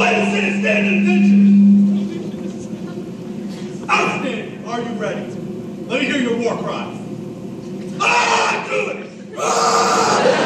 Wait a minute, stand in attention. Outstanding. Are you ready? Let me hear your war cry. Ah, do it! Ah!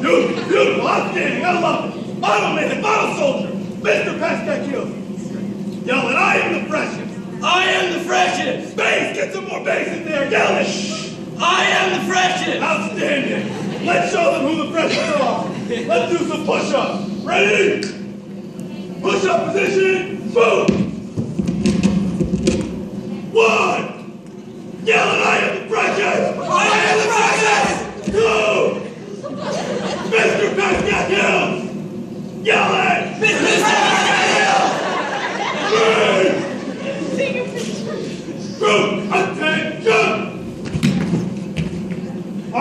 Beautiful, beautiful. I'm standing. I love it. Bottle man, bottle soldier. Mr. Pascacchio. Y'all, and I am the freshest. I am the freshest. Bass, get some more bass in there. Yell it. The. Outstanding. Let's show them who the freshest are. Let's do some push-ups. Ready? Push-up position, move. One. Yell it, I am the freshest. I am the freshest. Two. Mr. Pascack Hill. Yell it. Mr. Three. Group attention.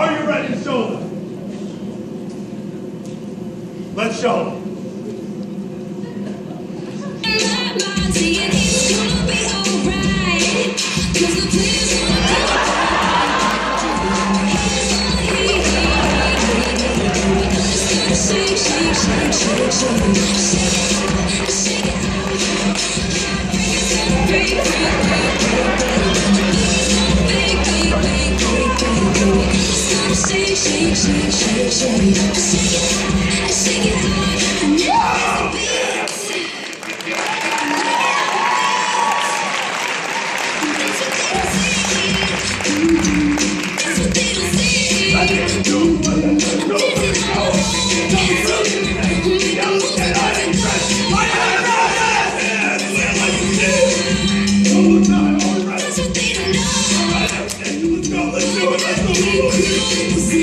Are you ready to show them? Let's show them. Shake, shake, Shake, shake, shake, shake. Shake it, shake it hard. I know it's the beat. Let's go.